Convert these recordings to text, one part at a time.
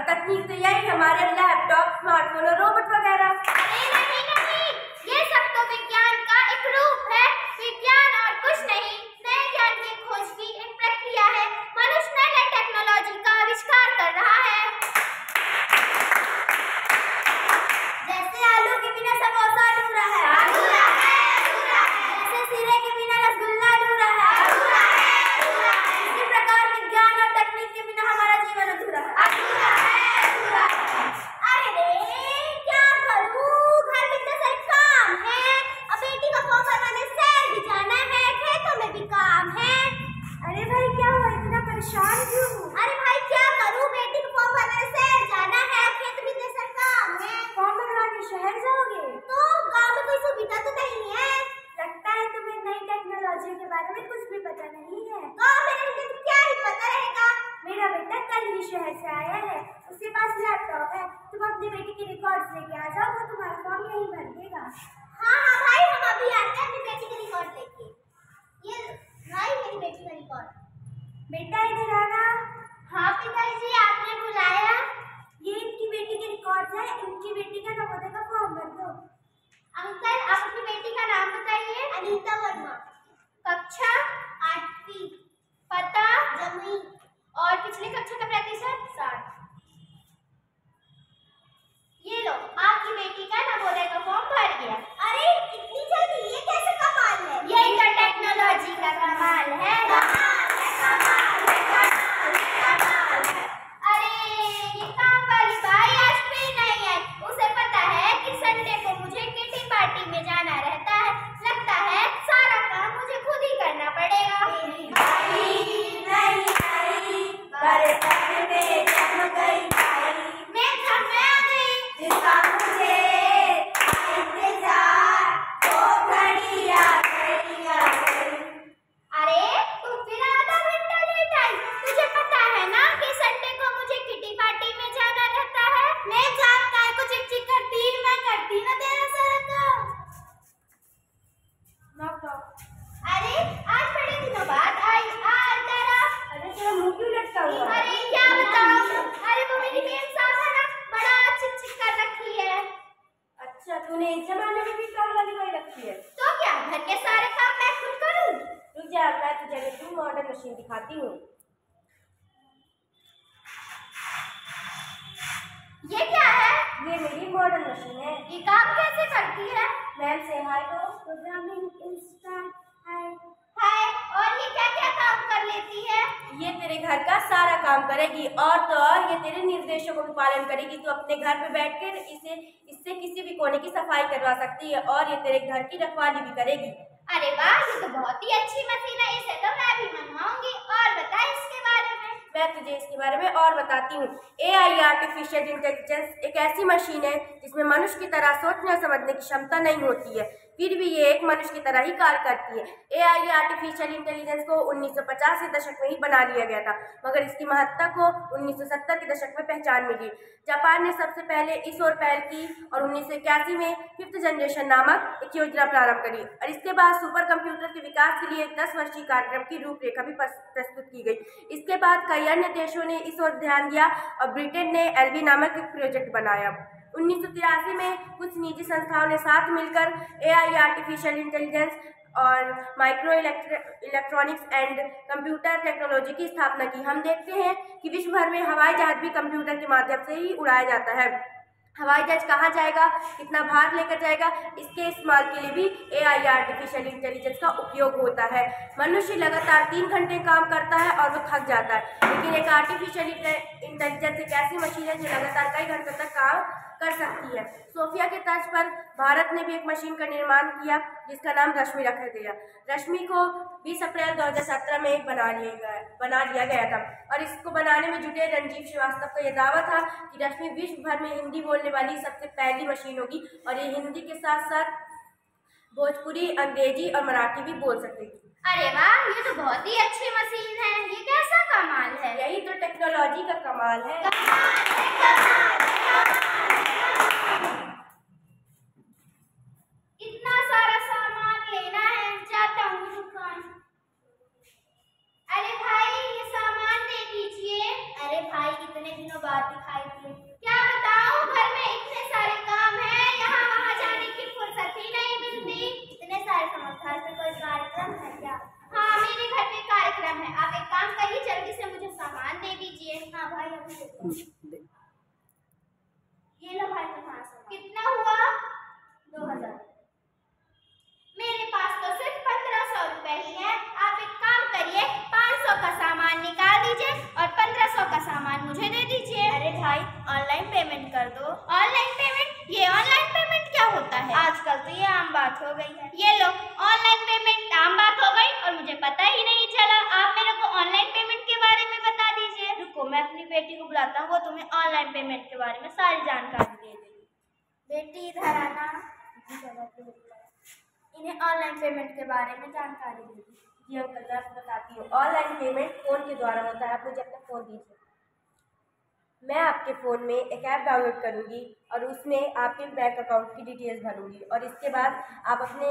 और तकनीक तो यही हमारे लैपटॉप स्मार्टफ़ोन और रोबोट वगैरह। अरे नहीं नहीं। ये सब तो विज्ञान का एक रूप है विज्ञान और कुछ नहीं नए ज्ञान की खोज की एक प्रक्रिया है मनुष्य नए नए टेक्नोलॉजी का आविष्कार कर रहा है जैसे आलू के बिना समोसा अधूरा है अधूरा है अधूरा है जैसे सिरे के बिना रसगुल्ला अधूरा है अधूरा है अधूरा है इसी प्रकार विज्ञान और तकनीक के बिना हमारा जीवन अधूरा है अधूरा है अधूरा है अरे रे क्या करूँ घर में इतने सारे काम है अब बेटी का फॉर्म भरवाने शहर भी जाना है खेतों में भी काम है अरे भाई क्या हुआ? इतना परेशान क्यों अरे भाई क्या करूँ? बेटी को फॉर्म भरने शहर जाना है खेत में सारे काम है फॉर्म भरवाने शहर जाओगे? तो गाँव में कोई सुविधा तो नहीं है। लगता है तुम्हें नई टेक्नोलॉजी के बारे में कुछ भी पता नहीं है। गाँव में रहने तो क्या ही पता रहेगा। मेरा बेटा कल ही शहर से आया है। उसके पास लैपटॉप है। तुम अपनी बेटी के रिकॉर्ड्स लेके आ जाओ। वो तुम्हारा फॉर्म यहीं भर देगा। हाँ हाँ भाई हम अभी आते हैं अपनी बेटी का रिकॉर्ड लेके ये भाई मेरी बेटी का रिकॉर्ड बेटा इधर आना हाँ पिताजी आपने बुलाया। ये इनकी बेटी के रिकॉर्ड है। इनकी बेटी का नवोदय का फॉर्म भर दो। अंकल ये क्या है? ये मेरी मॉडर्न मशीन है। ये काम कैसे करती है? मैम से हाय तो प्रोग्रामिंग इंस्टांट हाय हाय और ये क्या क्या काम कर लेती है? ये तेरे घर का सारा काम करेगी और तो और ये तेरे निर्देशों का भी पालन करेगी। तो अपने घर पे बैठकर इसे इससे किसी भी कोने की सफ़ाई करवा सकती है और ये तेरे घर की रखवाली भी करेगी। अरे वाह ये तो बहुत ही अच्छी मशीन है। इसे तो मैं भी मंगवाऊँगी और बता इसके बारे में। मैं तुझे इसके बारे में और बताती हूँ। ए आई आर्टिफिशियल इंटेलिजेंस एक ऐसी मशीन है जिसमें मनुष्य की तरह सोचने और समझने की क्षमता नहीं होती है। फिर भी ये एक मनुष्य की तरह ही कार्य करती है। ए आई आर्टिफिशियल इंटेलिजेंस को 1950 के दशक में ही बना लिया गया था, मगर इसकी महत्ता को 1970 के दशक में पहचान मिली। जापान ने सबसे पहले इस ओर पहल की और उन्नीस सौ इक्यासी में फिफ्थ जनरेशन नामक एक योजना प्रारंभ करी और इसके बाद सुपर कंप्यूटर के विकास के लिए एक दस वर्षीय कार्यक्रम की रूपरेखा भी प्रस्तुत की गई। इसके बाद कई अन्य देशों ने इस ओर ध्यान दिया और ब्रिटेन ने एलवी नामक एक प्रोजेक्ट बनाया। उन्नीस सौ तिरासी में कुछ निजी संस्थाओं ने साथ मिलकर एआई आर्टिफिशियल इंटेलिजेंस और micro electronics and computer technology की स्थापना की। हम देखते हैं कि विश्व भर में हवाई जहाज़ भी कंप्यूटर के माध्यम से ही उड़ाया जाता है। हवाई जहाज़ कहाँ जाएगा, कितना भार लेकर जाएगा, इसके इस्तेमाल के लिए भी ए आई आर्टिफिशियल इंटेलिजेंस का उपयोग होता है। मनुष्य लगातार तीन घंटे काम करता है और वो थक जाता है। लेकिन एक आर्टिफिशियल इंटेलिजेंस एक ऐसी मशीन है जो लगातार कई घंटों तक काम कर सकती है। सोफिया के तर्ज पर भारत ने भी एक मशीन का निर्माण किया जिसका नाम रश्मि रखा गया रश्मि को 20 अप्रैल 2017 में बना लिया गया बना लिया गया था। और इसको बनाने में जुटे रंजीव श्रीवास्तव का यह दावा था कि रश्मि विश्व भर में हिंदी बोलने वाली सबसे पहली मशीन होगी और ये हिंदी के साथ साथ भोजपुरी अंग्रेज़ी और मराठी भी बोल सकेगी अरे वाह ये तो बहुत ही अच्छी मशीन है। ये कैसा कमाल है? यही तो टेक्नोलॉजी का कमाल है। इतना पे है। आप एक काम करिए जल्दी से मुझे सामान दे दीजिए। हाँ भाई अभी देता ये लो भाई तुम्हारा सामान। कितना हुआ? दो हज़ार। मेरे पास तो सिर्फ़ पंद्रह सौ रुपए ही है। आप एक काम करिए पाँच सौ का सामान निकाल दीजिए और पंद्रह सौ का सामान मुझे दे दीजिए। अरे भाई ऑनलाइन पेमेंट कर दो। ऑनलाइन पेमेंट ये ऑनलाइन पेमेंट क्या होता है आजकल तो ये आम बात हो गई है ये लो ऑनलाइन पेमेंट आम बात हो गई और मुझे पता ही नहीं चला आप मेरे को ऑनलाइन पेमेंट के बारे में बता दीजिए रुको मैं अपनी बेटी को बुलाता हूँ, वो तुम्हें ऑनलाइन पेमेंट के बारे में सारी जानकारी दे देगी। बेटी, इधर आना। इन्हें ऑनलाइन पेमेंट के बारे में जानकारी देगी जी अंकल मैं बताती हूँ। ऑनलाइन पेमेंट फ़ोन के द्वारा होता है, आप मुझे अपना फ़ोन दीजिए। मैं आपके फ़ोन में एक ऐप डाउनलोड करूँगी और उसमें आपके बैंक अकाउंट की डिटेल्स भरूँगी और इसके बाद आप अपने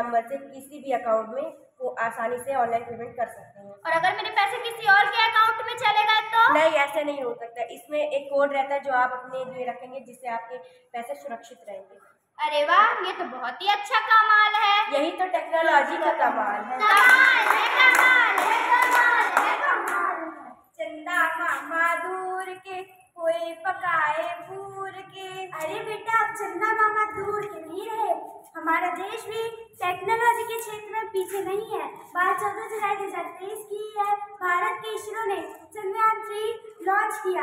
नंबर से किसी भी अकाउंट में वो आसानी से ऑनलाइन पेमेंट कर सकते हैं। और अगर मेरे पैसे किसी और के अकाउंट में चले गए तो? नहीं ऐसे नहीं हो सकता। इसमें एक कोड रहता है जो आप अपने लिए रखेंगे जिससे आपके पैसे सुरक्षित रहेंगे। अरे वाह ये तो बहुत ही अच्छा कमाल है। यही तो टेक्नोलॉजी का कमाल है। कमाल है कमाल।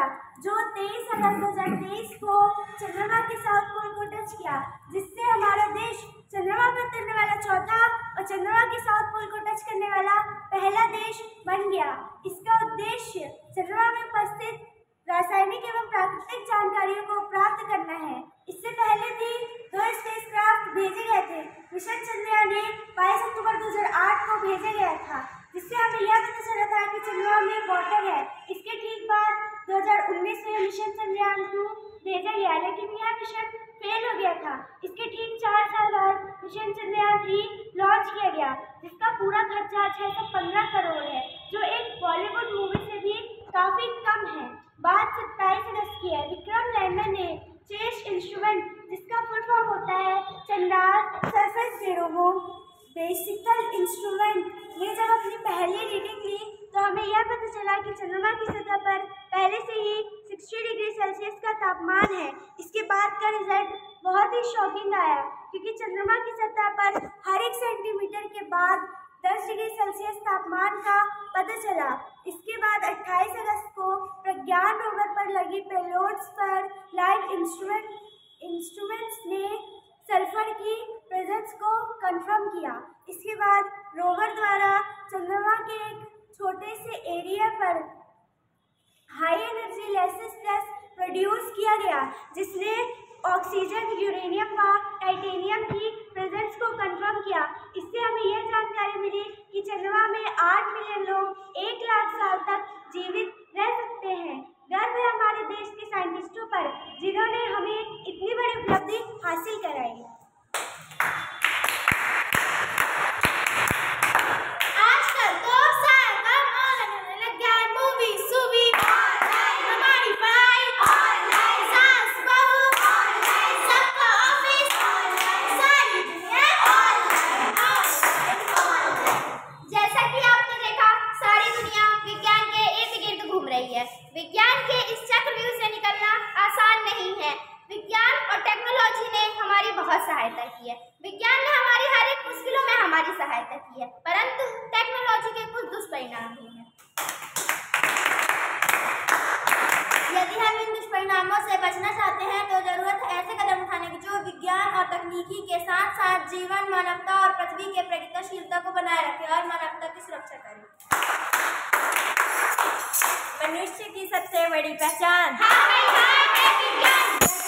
किया जो तेईस अगस्त दो हज़ार तेईस को चंद्रमा के साउथ पोल को टच किया, जिससे हमारा देश चंद्रमा पर उतरने वाला चौथा और चंद्रमा के साउथ पोल को टच करने वाला पहला देश बन गया। इसका उद्देश्य चंद्रमा में उपस्थित रासायनिक एवं प्राकृतिक जानकारियों को प्राप्त करना है। इससे पहले भी दो स्पेसक्राफ्ट भेजे गए थे। मिशन चंद्रयान एक बाईस अक्टूबर 2008 को भेजा गया था, जिससे हमें यह पता चला था कि चंद्रमा में वाटर है। इसके ठीक बाद 2019 में मिशन चंद्रयान टू भेजा गया, लेकिन यह मिशन फेल हो गया था। इसके ठीक चार साल बाद मिशन चंद्रयान थ्री लॉन्च किया गया, जिसका पूरा खर्चा छः सौ पंद्रह करोड़ है, जो एक बॉलीवुड मूवी से भी काफ़ी कम है। बात सत्ताईस अगस्त की है। विक्रम लैंडर ने चेस इंस्ट्रूमेंट, जिसका फुल फॉर्म होता है चंडाल सरफेस जेरोमो, बेसिकल इंस्ट्रूमेंट, ये जब अपनी पहली रीडिंग ली तो हमें यह पता चला कि चंद्रमा की सतह पर पहले से ही 60 डिग्री सेल्सियस का तापमान है। इसके बाद का रिज़ल्ट बहुत ही शॉकिंग आया, क्योंकि चंद्रमा की सतह पर हर एक सेंटीमीटर के बाद 10 डिग्री सेल्सियस तापमान का पता चला। इसके बाद 28 अगस्त को प्रज्ञान रोवर पर लगी पेलोड्स पर लाइट इंस्ट्रूमेंट इंस्ट्रूमेंट्स ने सल्फ़र की प्रेजेंस को कंफर्म किया। इसके बाद रोवर द्वारा चंद्रमा के एक छोटे से एरिया पर high energy laser pulse produce किया गया, जिसने ऑक्सीजन यूरेनियम व टाइटेनियम की प्रेजेंस को कंफर्म किया। इससे हमें यह जानकारी मिली कि चंद्रमा में आठ मिलियन लोग एक लाख साल तक जीवित रह सकते हैं गर्व है हमारे देश के साइंटिस्टों पर जिन्होंने हमें इतनी बड़ी उपलब्धि हासिल कराई आजकल तो सारा काम ऑनलाइन होने लग गया है मूवी सूवी ऑनलाइन हमारी पढ़ाई ऑनलाइन सास बहू ऑनलाइन सबका ऑफ़िस ऑनलाइन सारी दुनिया ऑनलाइन ऑनलाइन जैसा कि आपने देखा सारी दुनिया विज्ञान के इर्द गिर्द घूम रही है विज्ञान के इस चक्रव्यूह से निकलना आसान नहीं है विज्ञान और टेक्नोलॉजी ने हमारी बहुत सहायता की है विज्ञान ने हमारी हर एक मुश्किलों में हमारी सहायता की है परंतु टेक्नोलॉजी के कुछ दुष्परिणाम भी हैं। यदि हम इन दुष्परिणामों से बचना चाहते हैं तो ज़रूरत है ऐसे कदम उठाने की जो विज्ञान और तकनीकी के साथ साथ जीवन मानवता और पृथ्वी के प्रगतिशीलता को बनाए रखे और मानवता की सुरक्षा करे। मनुष्य की सबसे बड़ी पहचान। हाँ, हाँ, हाँ,